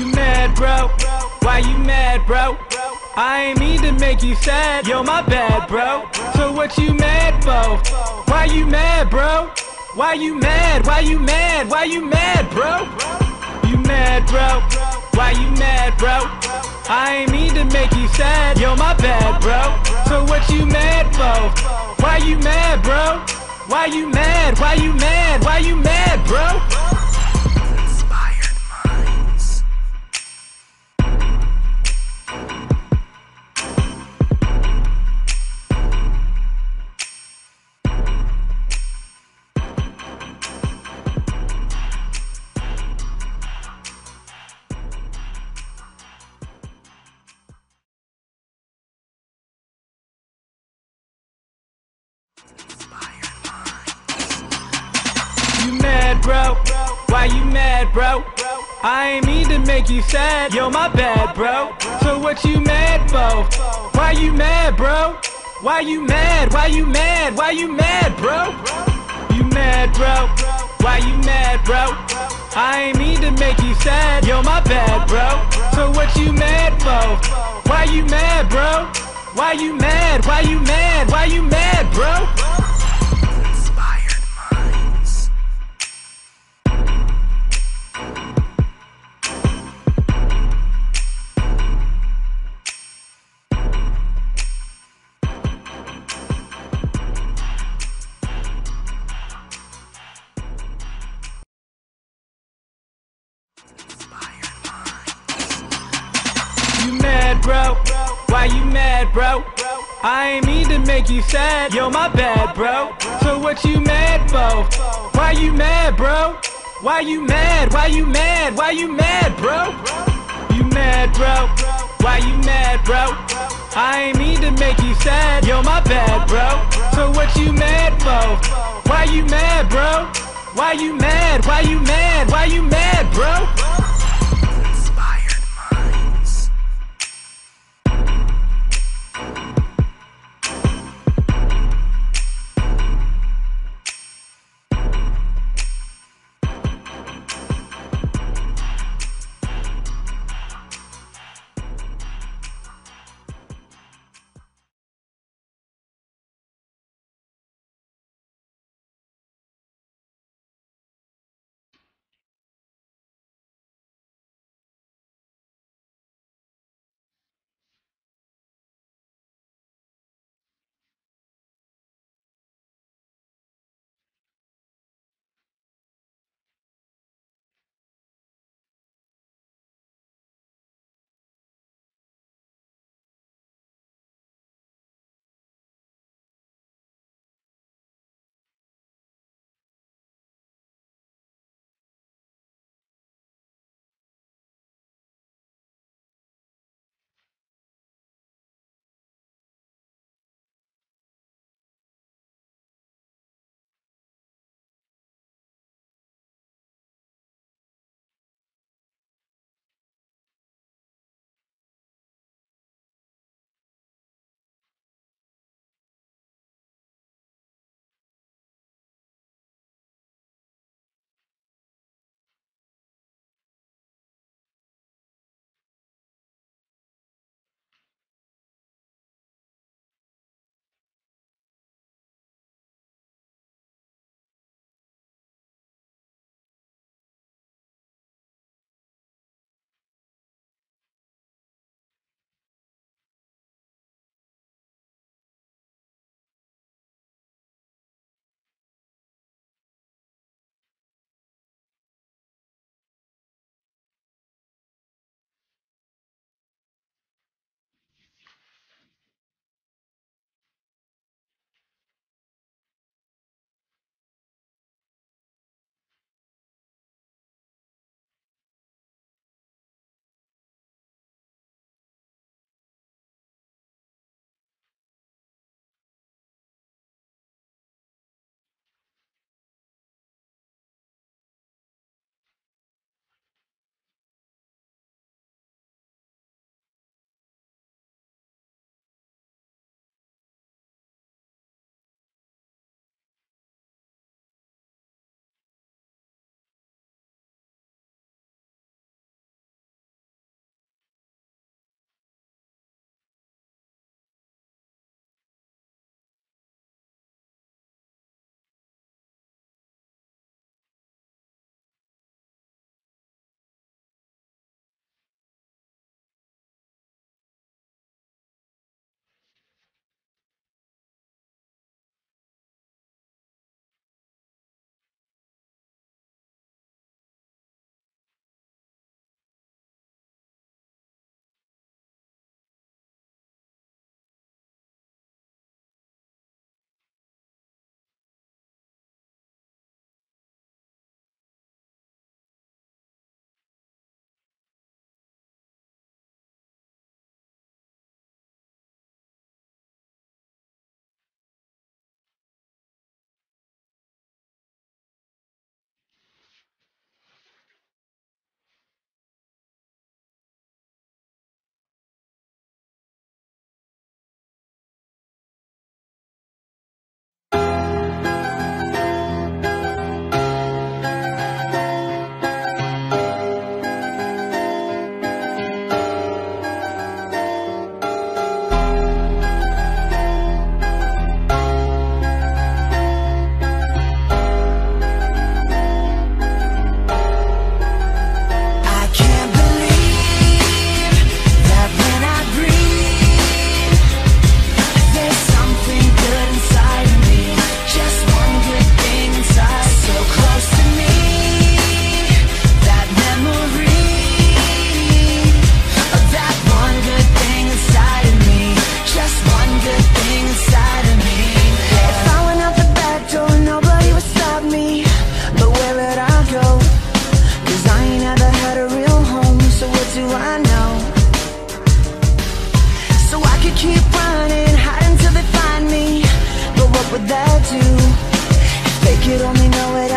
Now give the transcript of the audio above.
You mad, bro? Why you mad, bro? I ain't mean to make you sad, yo, my bad, bro. So what you mad for? Why you mad, bro? Why you mad? Why you mad? Why you mad, bro? You mad, bro? Why you mad, bro? I ain't mean to make you sad, yo, my bad, bro. So what you mad for? Why you mad, bro? Why you mad? Why you mad? Why you mad, bro? Bro? Why you mad, bro? I ain't mean to make you sad, yo, my bad, bro. So what you mad for? Why you mad, bro? Why you mad? Why you mad? Why you mad, bro? You mad, bro? Why you mad, bro? I ain't mean to make you sad, yo, my bad, bro. So what you mad for? Why you mad, bro? Why you mad? Why you mad? Why you mad, bro? Mad, bro? I ain't mean to make you sad, yo, my bad, bro. So what you mad for? Why you mad, bro? Why you mad? Why you mad? Why you mad, bro? You mad, bro? Why you mad, bro? I ain't mean to make you sad, yo, my bad, bro. So what you mad for? Why you mad, bro? Why you mad? Why you mad? Why you keep running, hide until they find me But what would that do? If they could only know it